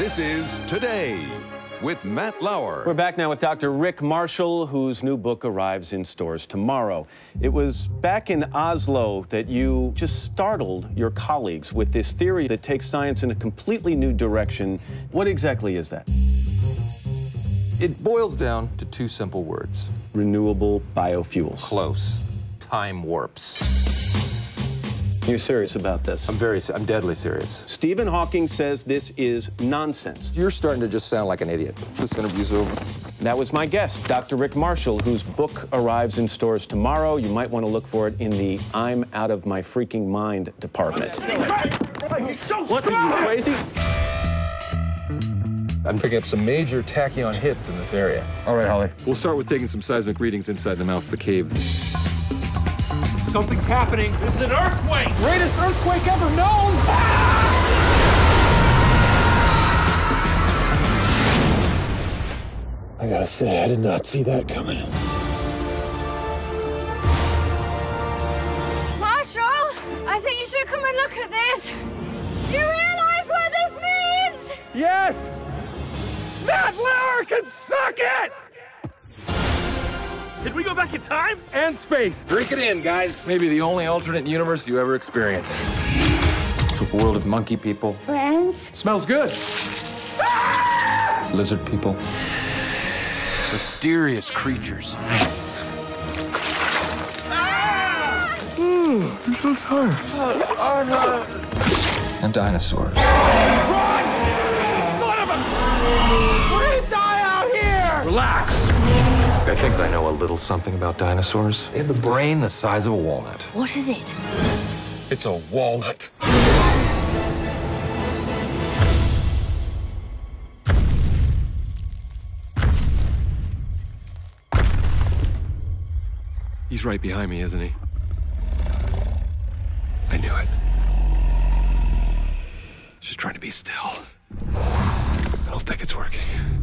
This is Today with Matt Lauer. We're back now with Dr. Rick Marshall, whose new book arrives in stores tomorrow. It was back in Oslo that you just startled your colleagues with this theory that takes science in a completely new direction. What exactly is that? It boils down to two simple words Renewable biofuels. close. Time warps. You're serious about this? I'm very, I'm deadly serious. Stephen Hawking says this is nonsense. You're starting to just sound like an idiot. This interview's over. That was my guest, Dr. Rick Marshall, whose book arrives in stores tomorrow. You might want to look for it in the I'm out of my freaking mind department. What, are you crazy? I'm picking up some major tachyon hits in this area. All right, Holly. We'll start with taking some seismic readings inside the mouth of the cave. Something's happening. This is an earthquake. Greatest earthquake ever known. I gotta say, I did not see that coming. Marshall, I think you should come and look at this. You realize what this means? Yes. Matt Lauer can suck it. Did we go back in time? And space. Drink it in, guys. Maybe the only alternate universe you ever experienced. It's a world of monkey people, Friends? Smells good. lizard people, mysterious creatures. Hmm, and dinosaurs. We're gonna die out here. Relax. I think I know a little something about dinosaurs. They have the brain the size of a walnut. What is it? It's a walnut. He's right behind me, isn't he? I knew it. Just trying to be still. I don't think it's working.